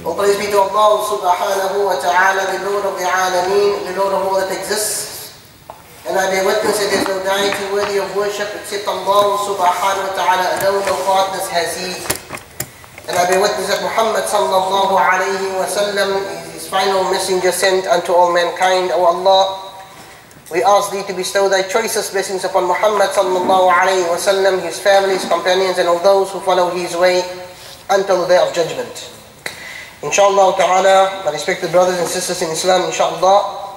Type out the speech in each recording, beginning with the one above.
All praise be to Allah subhanahu wa ta'ala, the Lord of the Alameen, the Lord of all that exists. And I bear witness that there is no deity worthy of worship except Allah subhanahu wa ta'ala alone, no partners has He. And I bear witness that Muhammad sallallahu alayhi wa sallam is His final messenger sent unto all mankind. O Allah, we ask Thee to bestow Thy choicest blessings upon Muhammad sallallahu alayhi wa sallam, his family, his companions, and all those who follow his way until the day of judgment. Inshallah ta'ala, my respected brothers and sisters in Islam, inshallah,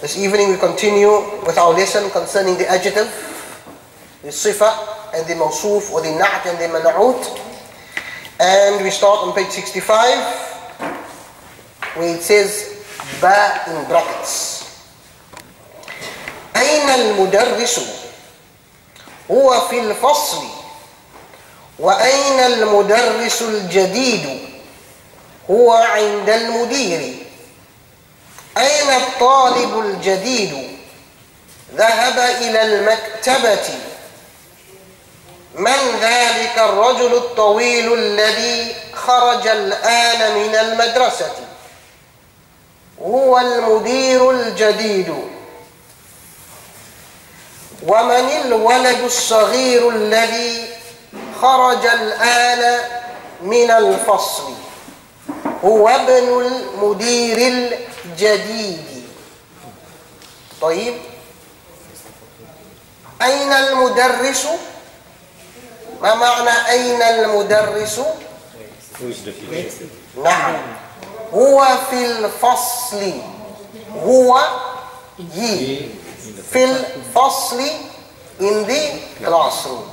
this evening we continue with our lesson concerning the adjective, the sifa, and the mawsuf, or the na'at and the man'ut. And we start on page 65, where it says, ba in brackets. أين المدرس هو في الفصل وأين المدرس الجديد هو عند المدير. أين الطالب الجديد؟ ذهب إلى المكتبة. من ذلك الرجل الطويل الذي خرج الآن من المدرسة؟ هو المدير الجديد. ومن الولد الصغير الذي خرج الآن من الفصل؟ هو ابن المدير الجديد. طيب. أين المدرس؟ ما معنى أين المدرس؟ نعم. هو في الفصل. هو he في الفصل in the classroom.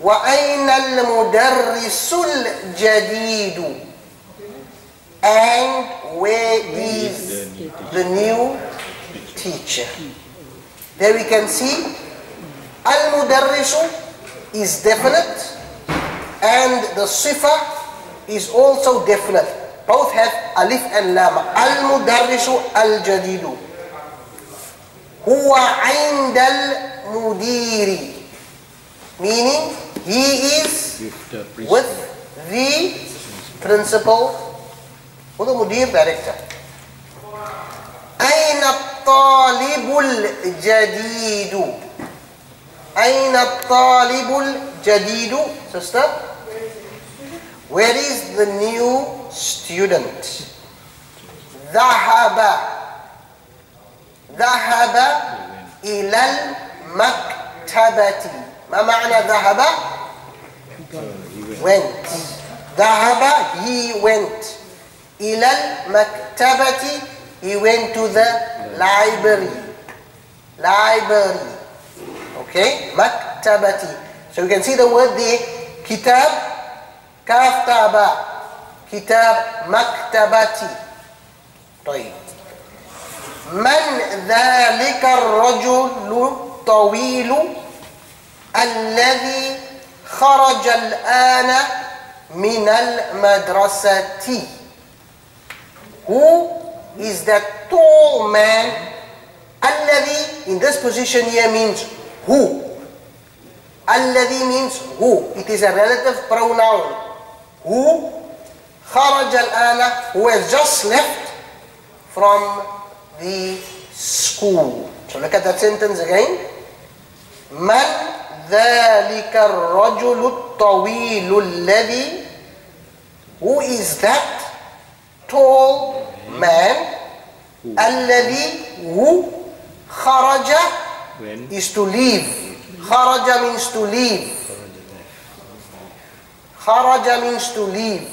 وأين المدرس الجديد؟ and where is the new teacher there we can see المدرس is definite and the sifa is also definite both have alif and lam المدرس الجديد هو عند المدير meaning he is with the principal the mudir director أين الطالب الجديد أين الطالب الجديد sister where is the new student? ذهب ذهب إلى المكتبة ما معنى ذهب went. ذهب he went. إلى المكتبة he went to the library. Library. Okay? مكتبة. So you can see the word there. كتاب كاف كتاب مكتبتي طيب. من ذلك الرجل الطويل الذي خرج الآن من المدرسة؟ Who is that tall man الذي in this position here means who الذي means who it is a relative pronoun who خرج الآن who has just left from the school so look at that sentence again من ذلك الرجل الطويل الذي who is that tall man الذي who خرج When? is to leave خرج means to leave خرج means to leave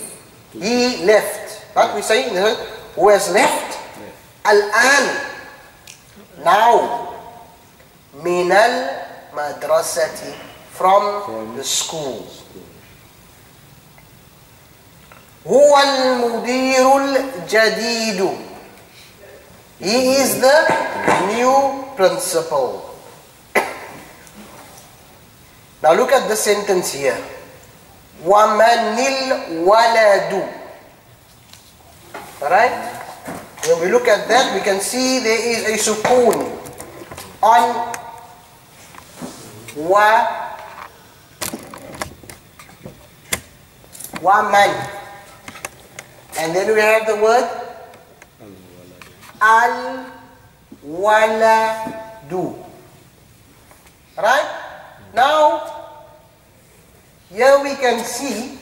he left but we say who has left الآن now من المدرسة from the school هو المدير الجديد he is the new principal now look at the sentence here ومن الولد alright when we look at that we can see there is a sukoon on wa ومن And then we have the word al waladu. Right? Now, here we can see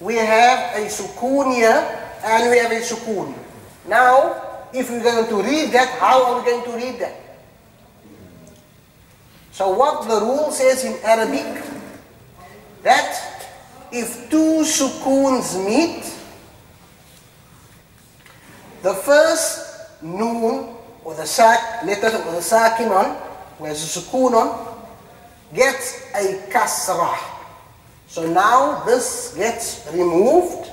we have a sukoon here and we have a sukoon. Now, if we're going to read that, how are we going to read that? So what the rule says in Arabic, that if two sukoons meet, the first noon or the sak, letter with the sakin on, where's the sukoon on, gets a kasrah. So now this gets removed.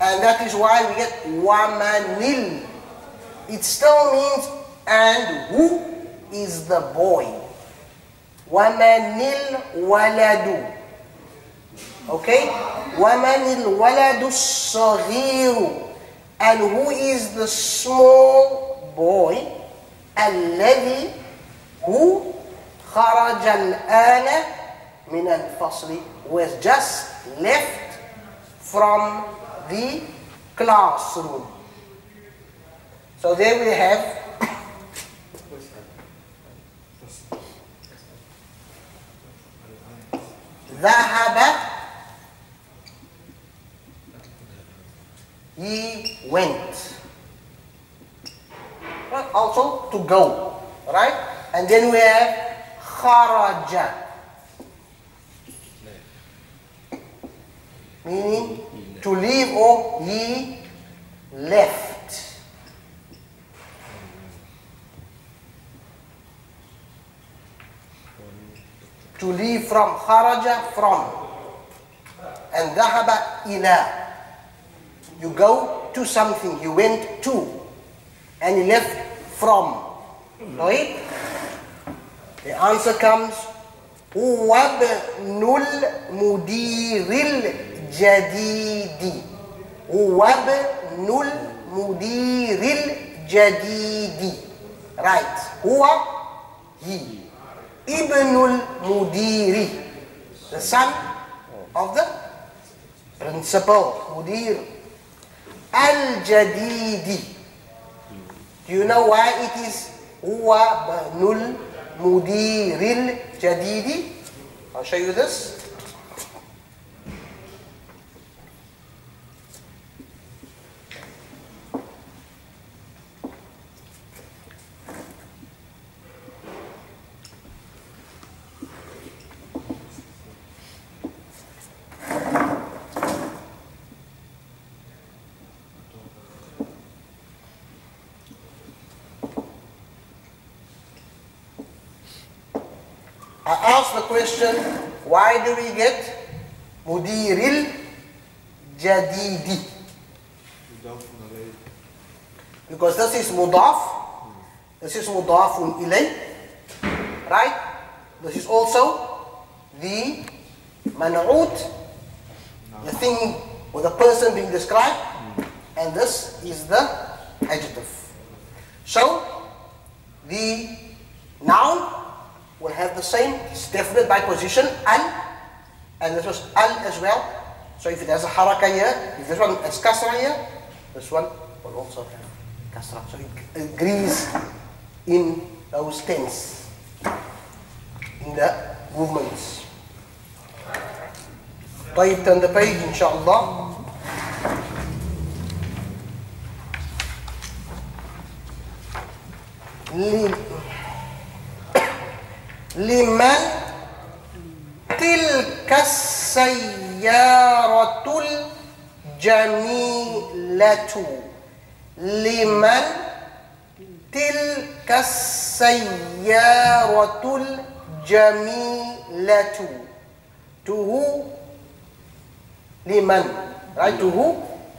And that is why we get wamanil. It still means and who is the boy? wamanil waladu. Okay? wamanil waladu الصغير And who is the small boy? الذي who خرج الآن من الفصل was just left from the classroom. So there we have ذهب he went. Right? Also to go, right? And then we have kharaja. Meaning to leave or he left. To leave from kharaja from. And dhahaba ila. You go to something, you went to. And you left from. Right? The answer comes هو ابن المدير الجديد هو ابن المدير الجديد right هو he ابن المدير the son of the principal مدير الجديد do you know why it is هو ابن المدير الجديد I'll show you this why do we get Mudiril Jadidi? Because this is Mudaf, this is Mudafun ilay, right? This is also the Man'ut, the thing or the person being described, and this is the adjective. So, the noun will have the same, definite by position, al, and this was al as well. So if it has a haraka here, if this one has kasra here, this one will also have kasra. So it agrees in those tense, in the movements. طيب turn the page الله. لمن تلك السيارة الجميلة لمن تلك السيارة الجميلة to who لمن right to who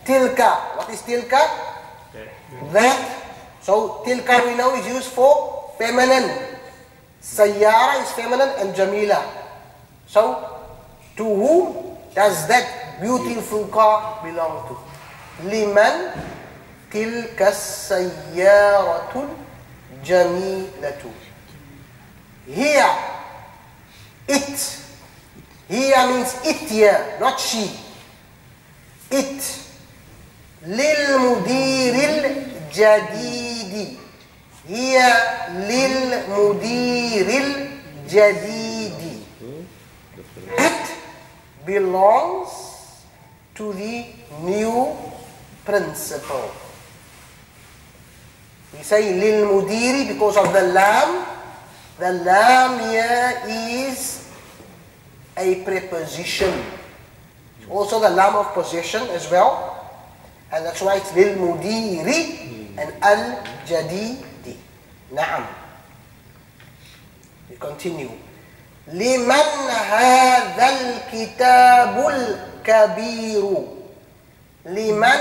تلك what is تلك that so تلك we know is used for feminine Sayyara is feminine and Jamila. So, to whom does that beautiful car belong to? Liman tilka sayyaratul jamilatu. Here, it. Here means it here, not she. it للمدير الجديد هي للمدير الجديد belongs to the new principal. We say lil mudiri because of the lam. The lam here is a preposition. Also the lam of possession as well. And that's why it's lil mudiri and al jadidi. Naam. We continue. لمن هذا الكتاب الكبير لمن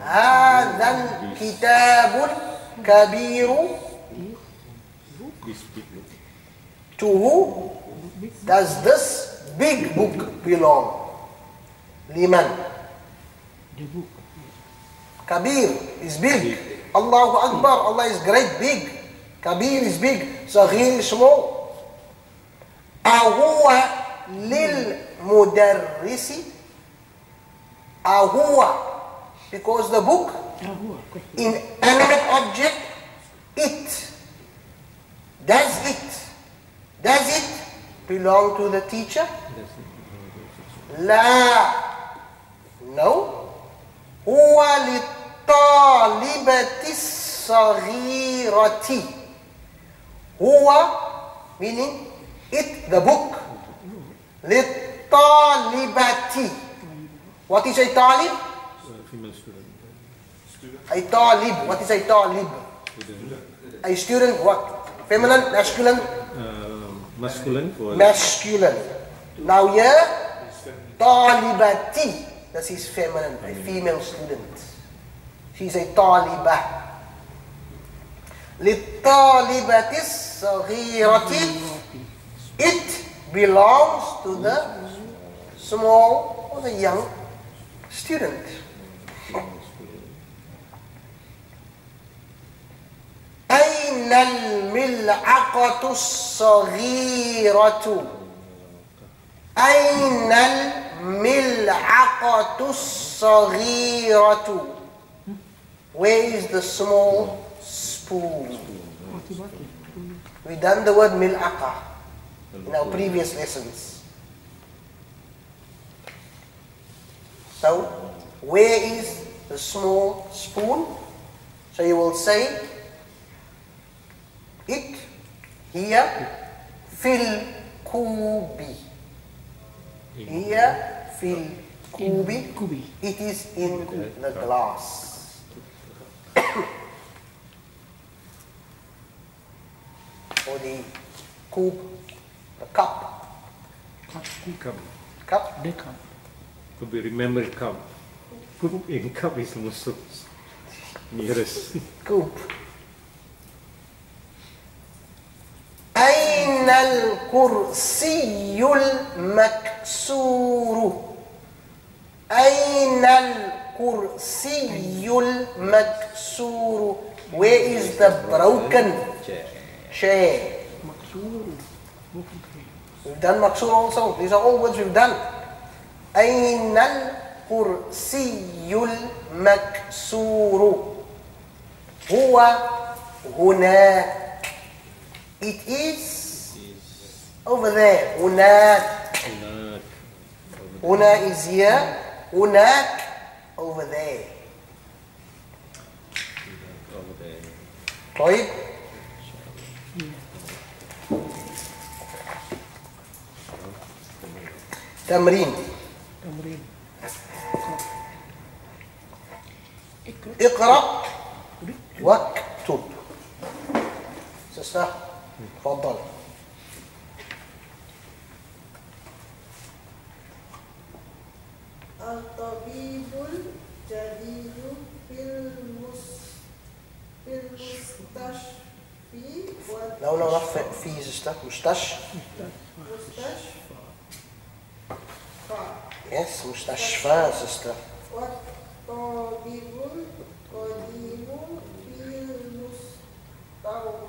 هذا الكتاب الكبير to who does this big book belong لمن. Kabir is big. Allahu Akbar. Allah is great, big. Kabir is big. Saghir is small. أهو للمدرس أهو because the book question. inanimate object it does it does it belong to the teacher لا no هو للطالبة الصغيرة هو meaning it the book للطالبة what is a talib? Uh, female student. A talib what is a talib? A student what? Feminine, masculine? Uh, masculine for Masculine. Now here, talibati. This is feminine, a female student. She's a talibah. للطالبة الصغيرة It belongs to the small or the young student. أين الملعقة الصغيرة؟ أين الملعقة الصغيرة؟ Where is the small spoon? We done the word mil'aqa in our previous lessons. So, where is the small spoon? So you will say it here fil kubi. Here fil kubi. Kubi. It is in the glass. or the kub, the cup. Cup. cup. Cup. The cup. Could be remembered cup. Cook in cup is most nearest. كوب أين الكرسي المكسور أين الكرسي المكسور Where is the broken chair? Chair. We've done maksur also. These are all words we've done. أين الكرسي المكسور هو هناك It is over there. هناك. هنا is here. هناك over there. Over there. طيب تمرين. Ikra. اقرأ. واكتب. سيستر تفضل. الطبيب الجديد في المس في المستشفى لو لو رفع في سيستر مستش والمستشفى Yes, Mustaşfa sister. Tabibun kodimun fil mustawfi.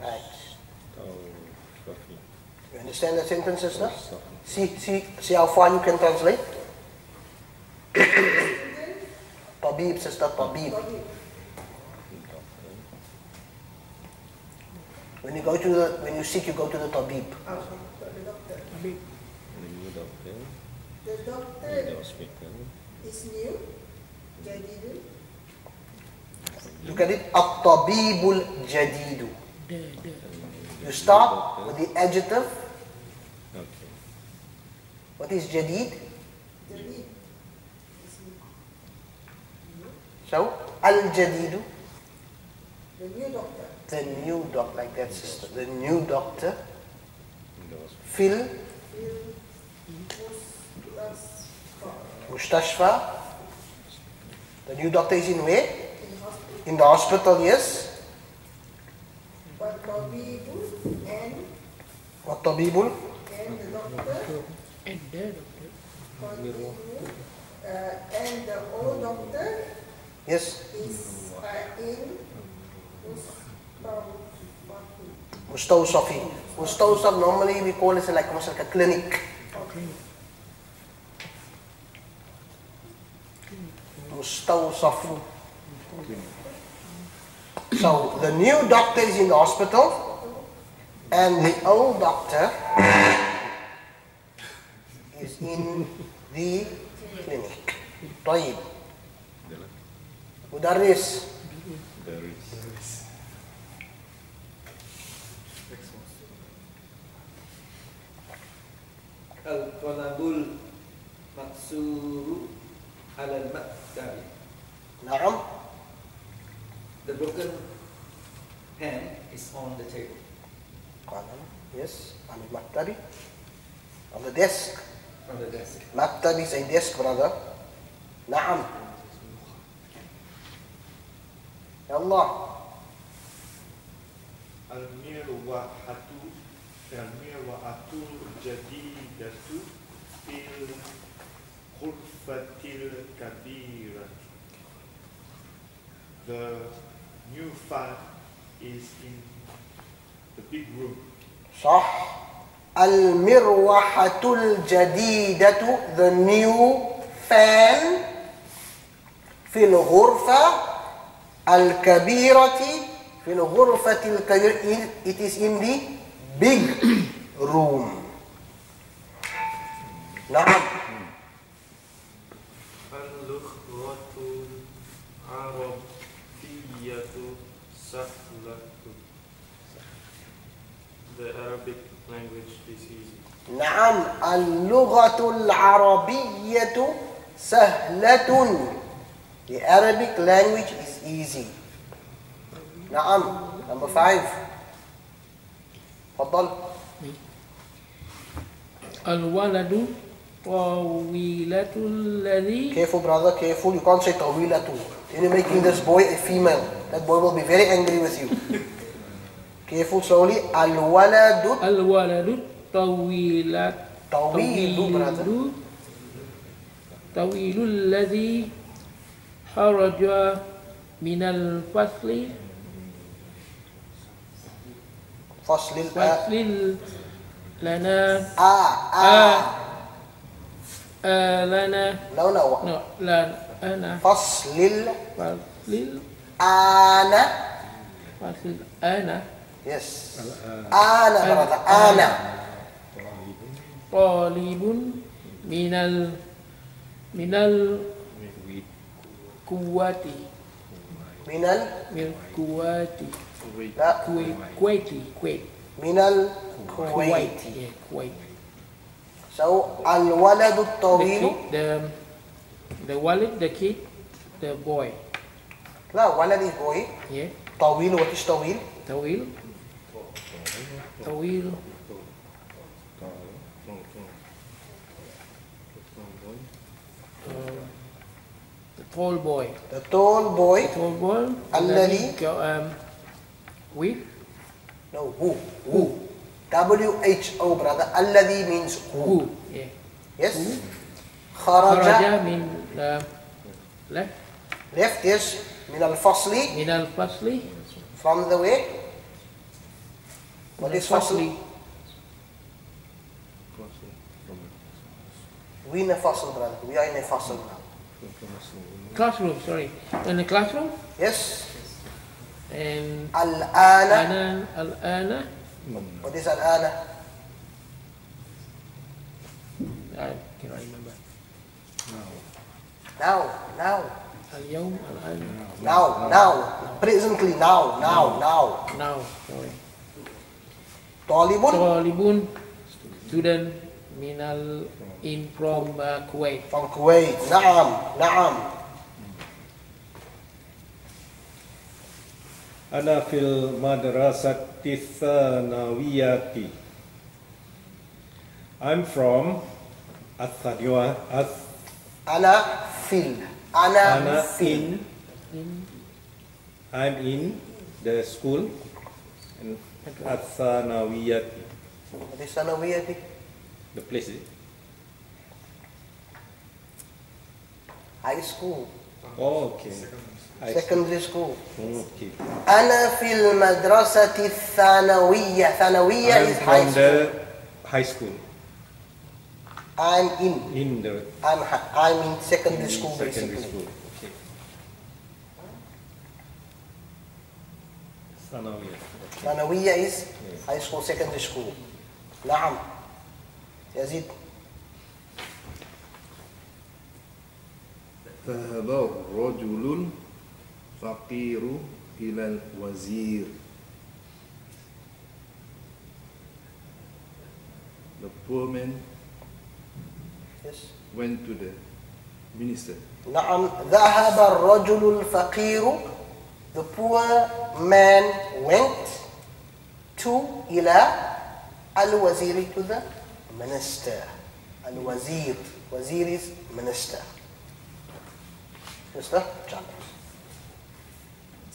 Right. You understand that sentence, sister? See, see, see how far you can translate? Pabib, sister, Pabib. When you go to the, when you seek, you go to the Tabib. Ah, tabib. The in the doctor hospital. is new. Jadidun. Look at it. At-tabibul jadidu. There, there. You start with the adjective. Okay. What is jadid? Jadid. new. So, al-jadidu. The new doctor. The new doctor, like that sister. The new doctor. In the hospital. Fil Mustasfa. Mustashfa. The new doctor is in where? In the hospital, yes. But Tabibun and What tabibul? and the doctor And there, doctor. continue. Uh, and the old doctor Yes. is uh, in Mustafa. Mustawsafi. Mustawsaf normally we call it like almost like a clinic. Mustawsaf. So the new doctor is in the hospital and the old doctor is in the clinic. طيب مدرس There is. القلم المكسور على المكتب نعم The broken pen is on the table. قلم yes على المكتب on the desk On the desk. مكتب is a desk brother نعم يلا المروحة المروحة الجديدة في الغرفة الكبيرة. The new fan is in the big room. صح المروحة الجديدة the new fan في الغرفة الكبيرة في الغرفة الكبيرة it is in the big room نعم العربية سهلة. The Arabic language is easy. نعم اللغة العربية سهلة The Arabic language is easy نعم number five تفضل الولد طويلة الذي Careful brother, careful. You can't say tawilatu. Then you're making this boy a female. That boy will be very angry with you. careful slowly. Al-waladu الولد طويلة tawilu brother. طويل طويل الذي خرج من الفصل فصل ال فصل لنا آ آ آه لنا No, no. no لا أنا. فصل. ال فصل. أنا فصل. أنا. Yes. أنا brother. أنا. طالب من ال من القوة من ال من القوة. لا. كويت كويتي كويت. من الكويت. yeah, كويت. So الولد the الطويل kid the the wallet the kid the boy لا ولد is boy. yeah طويل what is طويل? طويل طويل uh, the tall boy The tall boy. tall boy الذي- go, um, with No, who? Who? WHO, brother. Alladhi means who. who. Yeah. Yes? Who? Kharaja. Means uh, left. Left, yes. Min al-fasli. Min al-fasli. From the way? What is fasli? We in a fossil, brother. We are in a fossil now. Classroom, sorry. In the classroom? Yes. And al-ana. Al-ana. Al-Ana, What is al-ana? I cannot remember. Now, now, Al-Yawm, Al-Ana. now, now. Presently, now, now, now. Now, sorry. Talibun Talibun, student minal in from uh, Kuwait. from Kuwait. Naam, naam. أنا في المدرسة Tissanaviyati. I'm from Asadiwa. As Ana Fil. Ana, I'm in the school in Asanaviyati. What is The place. High school. Oh, okay. Secondary school. okay أنا في المدرسة الثانوية. ثانوية I'm is high from school. the high school I'm in. in the I'm, I'm in secondary school secondary basically. school okay ثانوية okay. ثانوية is high school, secondary school. نعم. يزيد. ذهب الرجل الفقير إلى الوزير The poor man Yes. went to the minister. نعم ذهب الرجل الفقير the poor man went to إلى الوزير to the minister الوزير وزير is minister minister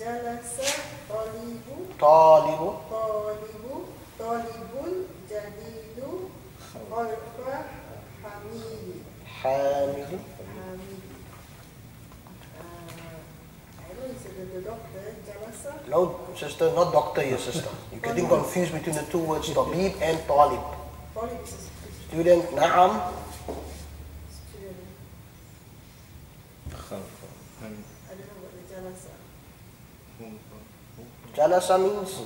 جلس طالب طالب طالب طالب جديد خلف حميد حامد حميد I know it's the, the doctor جلس no sister not doctor your sister you're getting confused between the two words طبيب and طالب طالب is a student نعم Jalasa means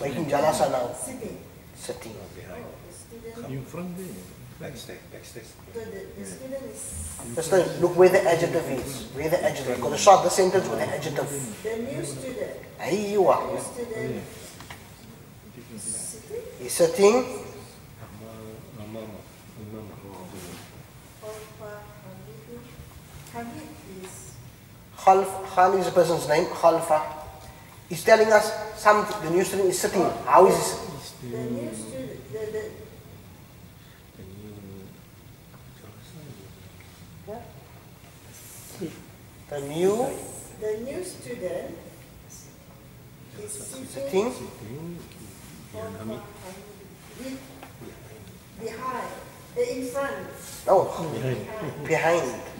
making Jalasa now. Sitting. Sitting. In front there. Backstage. Backstage. The, the student is... Just look where the adjective is. Where the adjective. Because to start the sentence with the adjective. The new student. Aywa. New student. He's sitting. Hamid. Khalf. Khan is the person's name. Khalfa. He's telling us something. The new student is sitting. How is he? the new student the, the The new The new student is sitting sitting. behind, in front, No. Behind. Oh,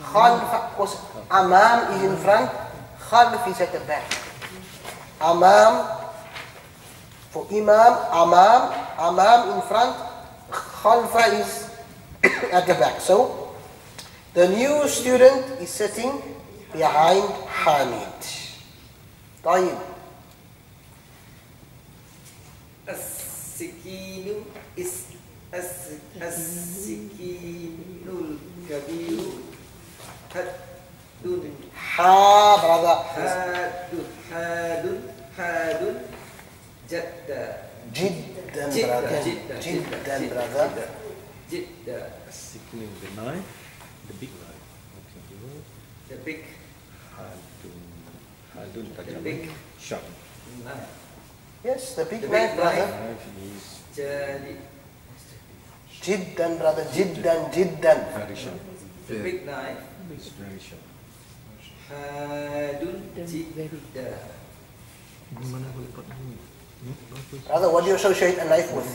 Khalfa. Because Amam is in front. Khalf is at the back. Amam. For Imam, Amam. Amam in front. Khalfa is at the back. So, the new student is sitting behind Hamid. طيب. السكين is as السكينul kabiru hadun ha berapa hadun hadun hadun jadda jidda. Jidda jidda jidda jidda the knife the big knife. The big hadun hadun the big sharp yes the big the brother. Jid, is jadi jiddan brother. Jiddan jiddan. Very sharp the big knife. It's very sharp. hadun jidda Mana boleh? Brother, what do you associate a knife with?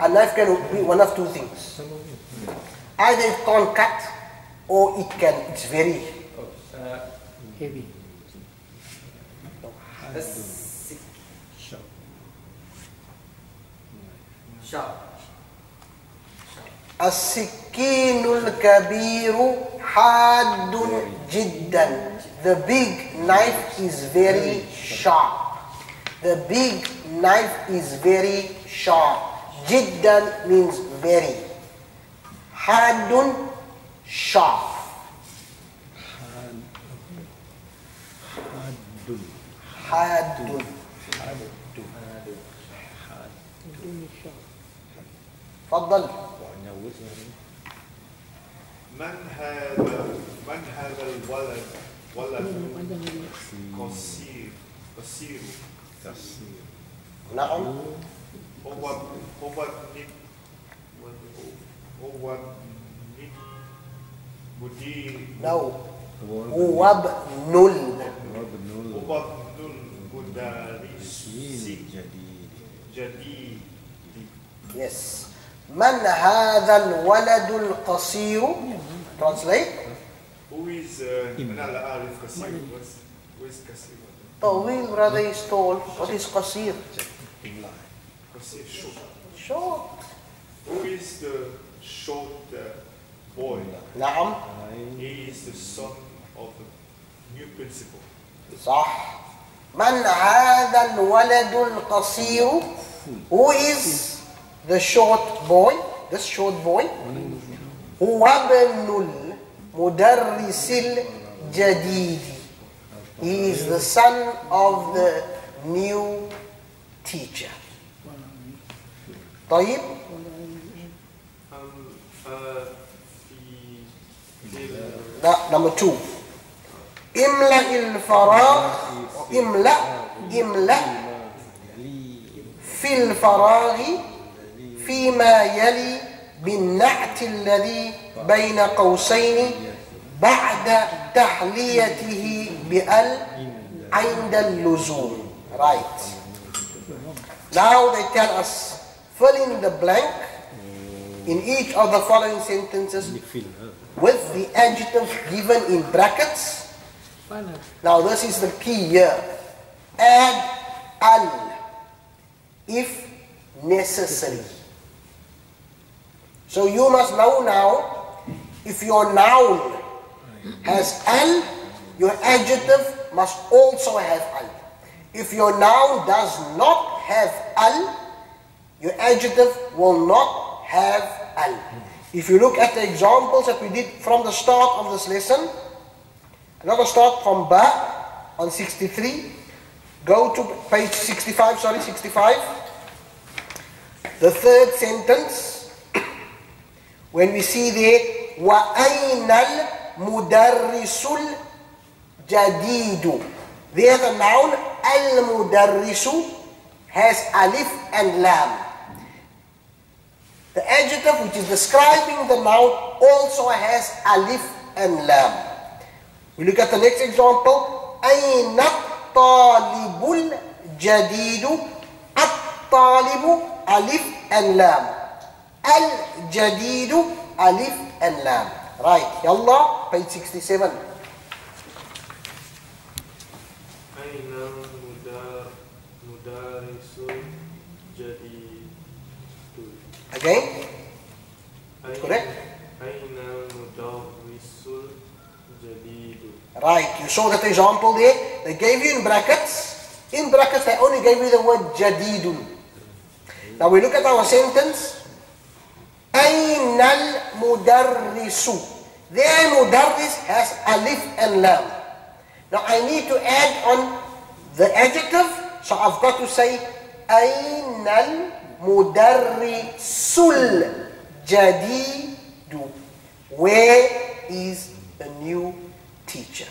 A knife can be one of two things. Either it can't cut, or it can, it's very. uh, Heavy. Sharp. sharp السكين الكبير حاد جدا The big knife is very sharp. The big knife is very sharp. جدا means very. حاد sharp. Hadun. حاد تفضل من هذا من هذا الولد ولد قصير قصير Kasir. نعم هو هو هو مدير No هو ابن. هو ابن المدرس Jadi. جديد Yes من هذا الولد القصير Translate Who is uh, طويل brother is tall What is قصير كثير short Short Who is the short uh, boy? نعم He is the son of the new principal. صح من هذا الولد القصير Who is the short boy This short boy هو ابن المدرس الجديد He is the son of the new teacher طيب Um, uh, لا number two املأ الفراغ املأ املأ في الفراغ فيما يلي بالنعت الذي بين قوسين بعد تحليته بأل عند اللزوم right now they tell us fill in the blank in each of the following sentences with the adjective given in brackets. Now this is the key here. Add al if necessary. So you must know now if your noun has al, your adjective must also have al. If your noun does not have al, your adjective will not have al. If you look at the examples that we did from the start of this lesson, another start from Ba on 63, go to page 65, sorry, 65. The third sentence, when we see there, وَأَيْنَ الْمُدَرِّسُ الْجَدِيدُ There the noun al-mudarrisu has alif and lam. The adjective which is describing the noun also has alif and lam. We look at the next example. أين الطالب الجديد الطالب ألف and lam. الجديد ألف and lam. Right. يلا page 67. أين المدار مدرس جديد Again. أين Correct. أين المدرس الجديد Right. You saw that example there. They gave you in brackets. In brackets they only gave you the word jadidun. Now we look at our sentence. أين المدرس There mudarris has alif and lam. Now I need to add on the adjective. So I've got to say أين المدرس الجديد Where is the new teacher?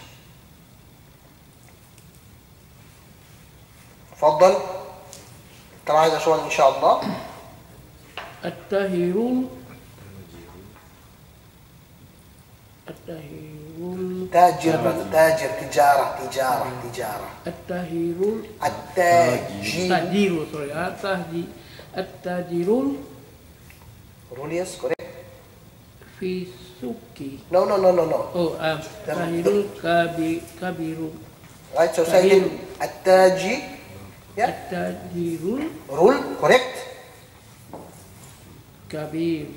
تفضل هذا سؤال إن شاء الله At-tahirul. At-tahirul. Tajir tajir, tijarah, tijarah, tijarah. At-tahirul. At-tajir sorry, at-tajir At-tajirul korek? Fi No, no, no, no, no. Oh, ah, at-tahirul kabiru Right, so say it At-tajir Ya? At-tajirul Rul, korek? Kabir.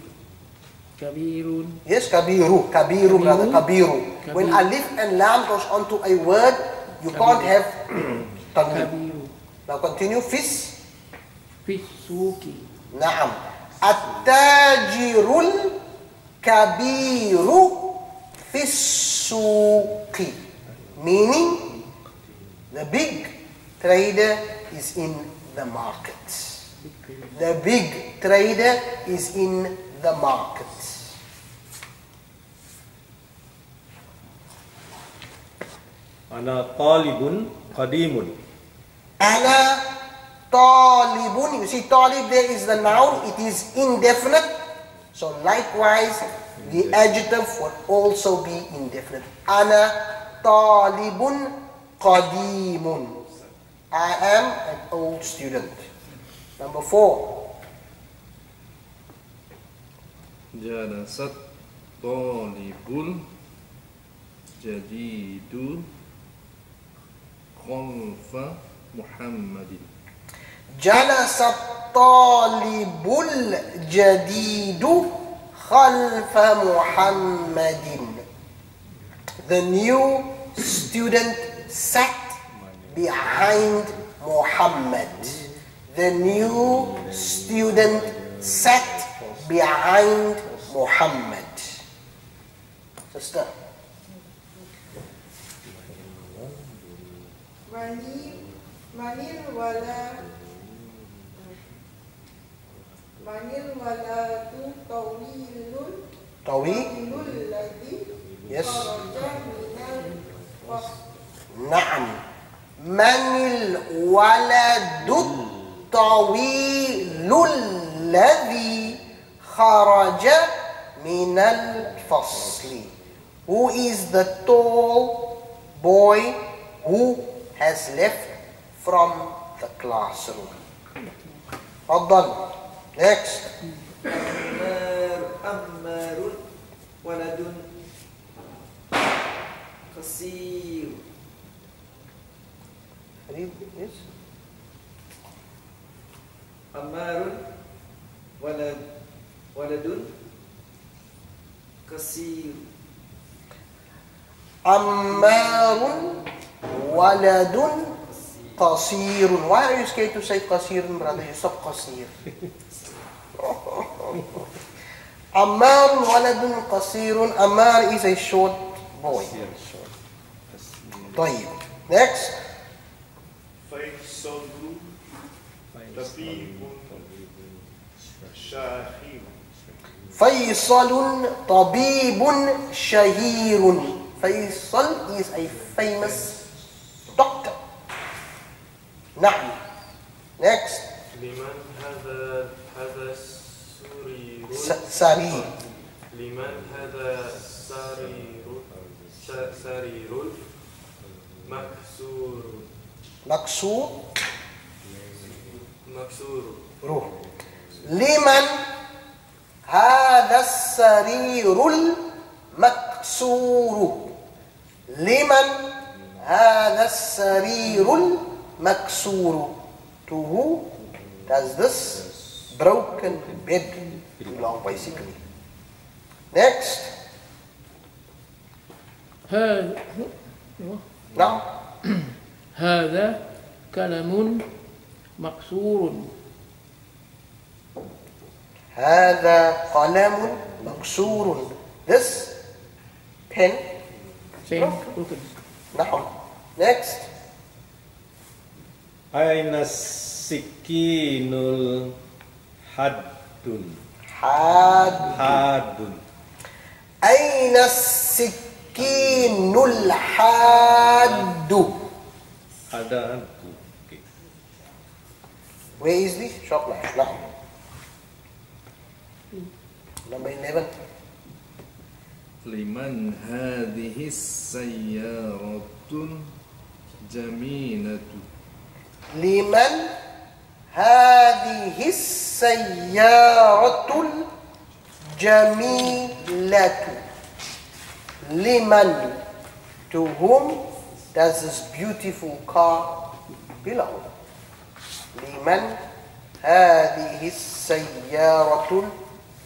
Kabirun. Yes, kabiru. Kabiru, kabiru. brother. Kabiru. kabiru. When alif and lam goes onto a word, you kabiru. can't have tanwin. Now continue. Fis. Fisuki. Naam. At-tajirul kabiru fisuki. Meaning, the big trader is in the markets. The big trader is in the market. Ana talibun qadimun. Ana talibun. You see, talib there is the noun. It is indefinite. So likewise, the adjective would also be indefinite. Ana talibun qadimun. I am an old student. Number four. Jalasat talibul jadidu khalfa Muhammadin. Jalasat talibul jadidu khalfa Muhammadin. The new student sat behind Muhammad the new student sat behind Muhammad. Sister. Manil wala Manil wala tu tawilun Tawilun ladhi Yes Naam Manil wala dut الطويل الذي خرج من الفصل Who is the tall boy who has left from the classroom? تفضل Next أمار ولد قصير Read, yes. أمار ولد ولد قصير عمار ولد قصير Why are you scared to say قصير brother? You stop قصير عمار ولد قصير Ammar is a short boy طيب Next فيصل طبيب شاخير فيصل طبيب شهير. فيصل is a famous doctor. نعم. Next. لمن هذا هذا السرير س- سرير. لمن هذا سرير؟ سرير. مكسور. مكسور. مكسور. روح. لمن هذا السرير المكسور؟ لمن هذا السرير المكسور؟ To who does this broken bed belong basically? Next. هذا now هذا كلام مكسور هذا قلم مكسور this pen. Same. نعم next. أين السكين الحاد؟ حاد. حاد. أين السكين الحاد؟ أدانكو Okay. Where is this? Shop line. Now. Number 11. لمن هذه السيارة الجميلة لمن هذه السيارة الجميلة لمن to whom does this beautiful car belong لمن هذه السيارة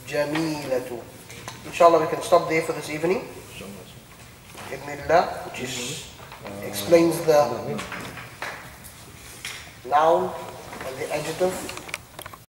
الجميلة Inshallah, we can stop there for this evening. Ibnillah, which is, explains the noun and the adjective